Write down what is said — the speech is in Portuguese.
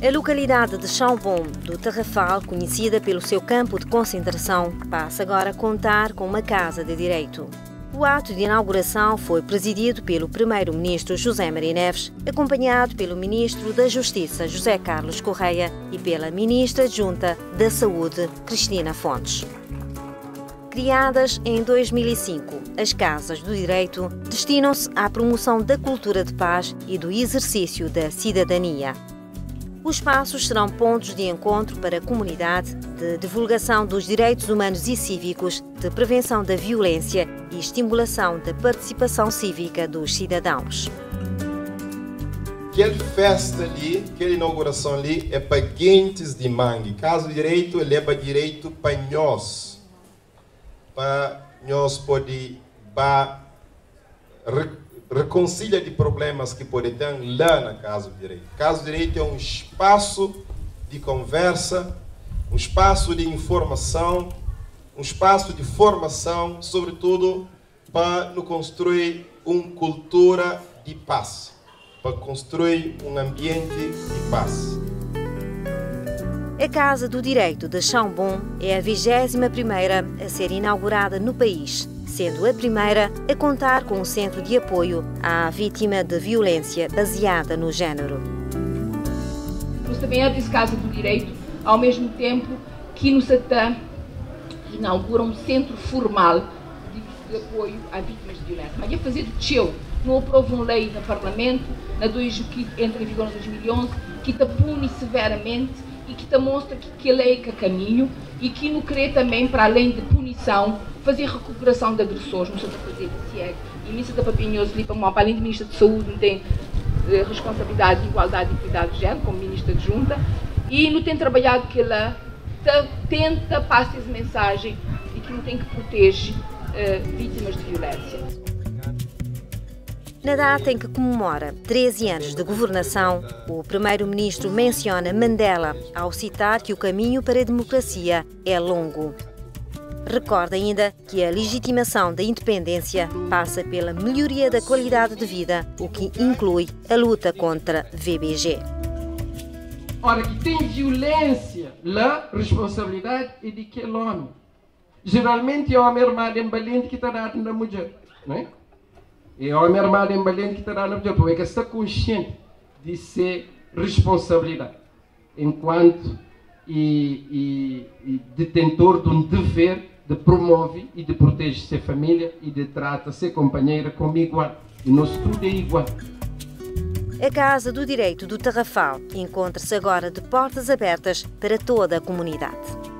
A localidade de Chambon, do Tarrafal, conhecida pelo seu campo de concentração, passa agora a contar com uma casa de direito. O ato de inauguração foi presidido pelo primeiro-ministro José Maria Neves, acompanhado pelo ministro da Justiça José Carlos Correia e pela ministra adjunta da Saúde Cristina Fontes. Criadas em 2005, as Casas do Direito destinam-se à promoção da cultura de paz e do exercício da cidadania. Os espaços serão pontos de encontro para a comunidade, de divulgação dos direitos humanos e cívicos, de prevenção da violência e estimulação da participação cívica dos cidadãos. Aquela festa ali, aquela inauguração ali é para quentes de mangue. Caso direito, ele é para direito para nós. Para nós poder reconcilia de problemas que podem ter lá na Casa do Direito. Casa do Direito é um espaço de conversa, um espaço de informação, um espaço de formação, sobretudo para construir uma cultura de paz, para construir um ambiente de paz. A Casa do Direito de Chambon é a 21ª a ser inaugurada no país sendo a primeira a contar com um centro de apoio à vítima de violência baseada no género. Mas também esse Casa do Direito, ao mesmo tempo que no Satã inaugura um centro formal de, apoio a vítimas de violência. Mas ia fazer do teu, não aprova uma lei no Parlamento, na 2, que entra em vigor em 2011, que te pune severamente e que te mostra que, que lei é que caminho e que no crê também, para além de punição, fazer recuperação de agressores, não sei fazer isso é. E Missa da Papinhoso, para além de Ministra de Saúde, tem eh, responsabilidade de igualdade e equidade de género, como Ministra de Junta, e não tem trabalhado que ela tenta passar essa mensagem de que não tem que proteger eh, vítimas de violência. Na data em que comemora 13 anos de governação, o primeiro-ministro menciona Mandela ao citar que o caminho para a democracia é longo. Recorda ainda que a legitimação da independência passa pela melhoria da qualidade de vida, o que inclui a luta contra VBG. Ora, que tem violência, a responsabilidade é de que homem. Geralmente é o homem armado em valente que está dando na mulher, não é? É o homem armado em valente que está dando na mulher, porque está consciente de ser responsabilidade, enquanto e, e, e detentor de um dever de promove e de protege sua família e de trata sua companheira como igual. E nosso tudo é igual. A Casa do Direito do Tarrafal encontra-se agora de portas abertas para toda a comunidade.